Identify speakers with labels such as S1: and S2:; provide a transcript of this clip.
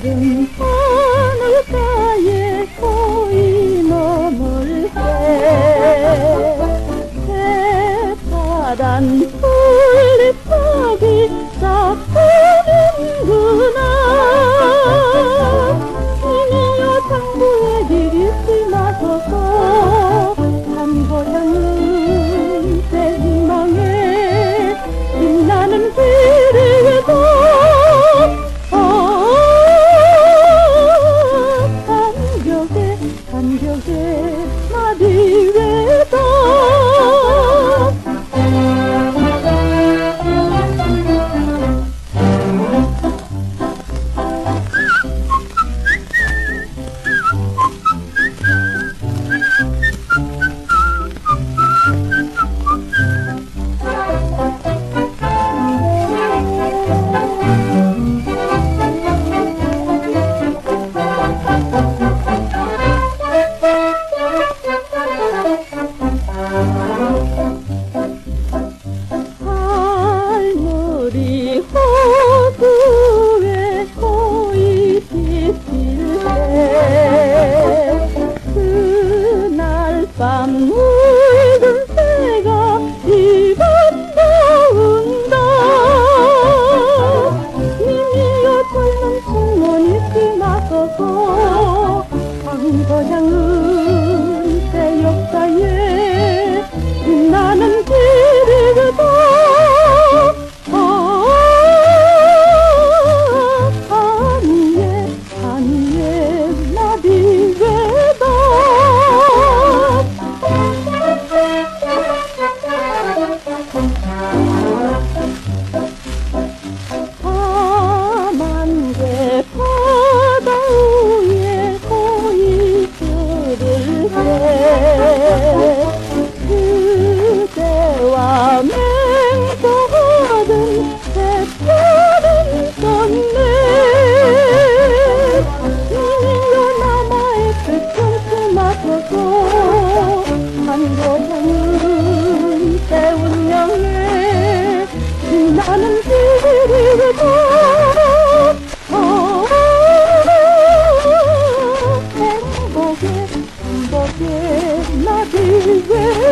S1: 맑은 하늘가에 소이 머물 때 해파란 풀잎박이 싹 푸는구나. 이미여 장부의 길이 심어서 고향으로 be there.